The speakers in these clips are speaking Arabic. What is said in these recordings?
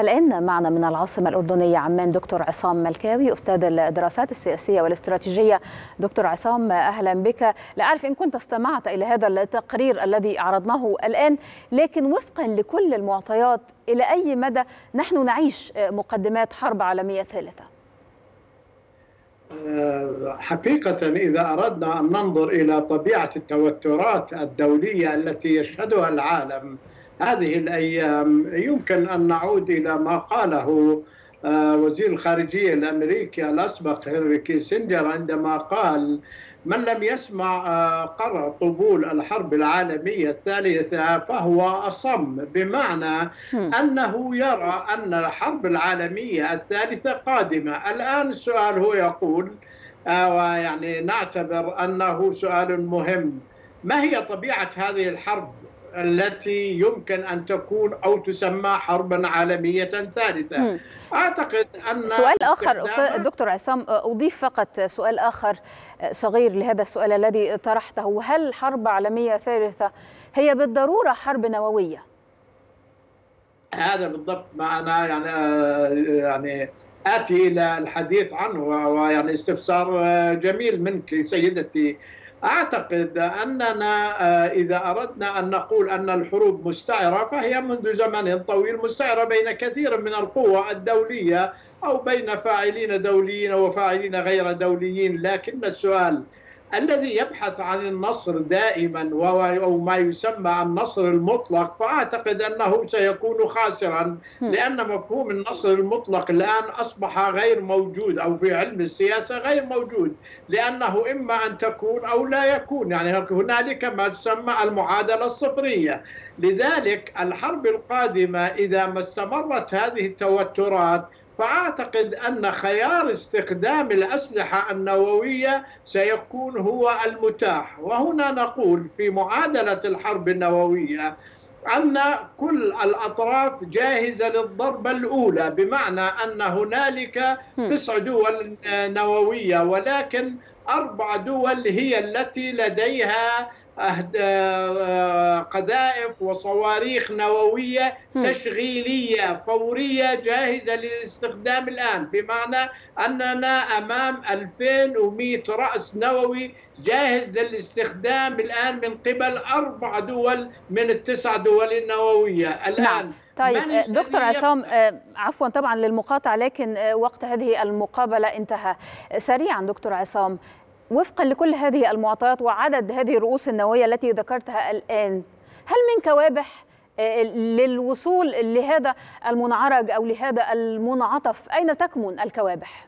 الآن معنا من العاصمة الأردنية عمان دكتور عصام ملكاوي أستاذ الدراسات السياسية والاستراتيجية. دكتور عصام أهلا بك. لا أعرف إن كنت استمعت إلى هذا التقرير الذي عرضناه الآن لكن وفقا لكل المعطيات إلى أي مدى نحن نعيش مقدمات حرب عالمية ثالثة حقيقة إذا أردنا أن ننظر إلى طبيعة التوترات الدولية التي يشهدها العالم هذه الأيام يمكن أن نعود إلى ما قاله وزير الخارجية الأمريكي الأسبق هنري كيسنجر عندما قال من لم يسمع قرع طبول الحرب العالمية الثالثة فهو أصم بمعنى أنه يرى أن الحرب العالمية الثالثة قادمة. الآن السؤال هو يقول ويعني نعتبر أنه سؤال مهم ما هي طبيعة هذه الحرب؟ التي يمكن أن تكون أو تسمى حربا عالمية ثالثة. مم. أعتقد أن سؤال أستاذ دكتور عصام أضيف فقط سؤال آخر صغير لهذا السؤال الذي طرحته. هل حرب عالمية ثالثة هي بالضرورة حرب نووية؟ هذا بالضبط ما أنا يعني يعني آتي إلى الحديث عنه ويعني استفسار جميل منك سيدتي. أعتقد أننا آه، إذا أردنا أن نقول أن الحروب مستعرة فهي منذ زمن طويل مستعرة بين كثير من القوى الدولية أو بين فاعلين دوليين وفاعلين غير دوليين. لكن السؤال الذي يبحث عن النصر دائما وهو أو ما يسمى النصر المطلق فأعتقد أنه سيكون خاسرا لأن مفهوم النصر المطلق الآن أصبح غير موجود أو في علم السياسة غير موجود لأنه إما أن تكون أو لا يكون. يعني هنالك ما تسمى المعادلة الصفرية. لذلك الحرب القادمة إذا ما استمرت هذه التوترات فأعتقد أن خيار استخدام الأسلحة النووية سيكون هو المتاح. وهنا نقول في معادلة الحرب النووية أن كل الأطراف جاهزة للضربه الأولى بمعنى أن هنالك تسع دول نووية ولكن أربع دول هي التي لديها قذائف وصواريخ نووية مم. تشغيلية فورية جاهزة للاستخدام الآن بمعنى أننا أمام 2100 رأس نووي جاهز للاستخدام الآن من قبل أربع دول من التسع دول النووية الآن نعم. طيب آه، دكتور عصام آه، عفوا طبعا للمقاطعة لكن آه، وقت هذه المقابلة انتهى آه، سريعا دكتور عصام وفقا لكل هذه المعطيات وعدد هذه الرؤوس النووية التي ذكرتها الآن هل من كوابح آه، للوصول لهذا المنعرج أو لهذا المنعطف؟ أين تكمن الكوابح؟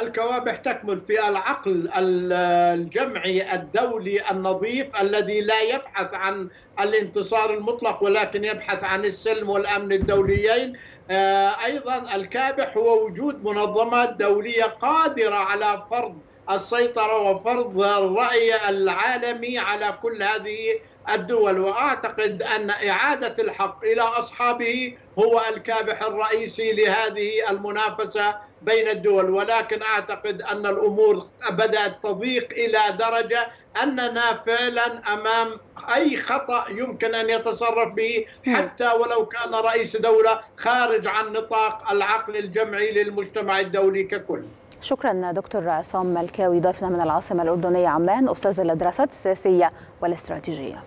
الكوابح تكمن في العقل ال- الجمعي الدولي النظيف الذي لا يبحث عن الانتصار المطلق ولكن يبحث عن السلم والأمن الدوليين. آه، أيضا الكابح هو وجود منظمات دولية قادرة على فرض السيطرة وفرض الرأي العالمي على كل هذه الدول. وأعتقد أن إعادة الحق إلى أصحابه هو الكابح الرئيسي لهذه المنافسة بين الدول. ولكن أعتقد أن الأمور بدأت تضيق إلى درجة أننا فعلا أمام أي خطأ يمكن أن يتصرف به. حتى ولو كان رئيس دولة خارج عن نطاق العقل الجمعي للمجتمع الدولي ككل. شكرا دكتور عصام ملكاوي ضيفنا من العاصمة الأردنية عمان أستاذ الدراسات السياسية والاستراتيجية.